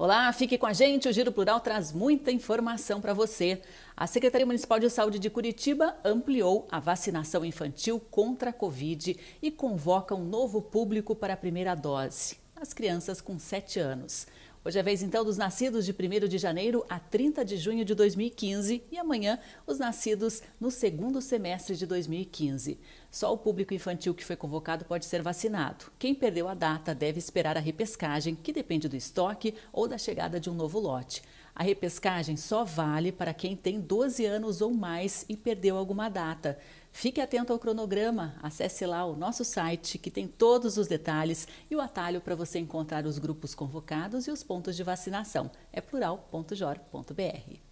Olá, fique com a gente. O Giro Plural traz muita informação para você. A Secretaria Municipal de Saúde de Curitiba ampliou a vacinação infantil contra a Covid e convoca um novo público para a primeira dose, as crianças com 7 anos. Hoje é vez então dos nascidos de 1 de janeiro a 30 de junho de 2015 e amanhã os nascidos no segundo semestre de 2015. Só o público infantil que foi convocado pode ser vacinado. Quem perdeu a data deve esperar a repescagem, que depende do estoque ou da chegada de um novo lote. A repescagem só vale para quem tem 12 anos ou mais e perdeu alguma data. Fique atento ao cronograma, acesse lá o nosso site que tem todos os detalhes e o atalho para você encontrar os grupos convocados e os pontos de vacinação. É plural.jor.br.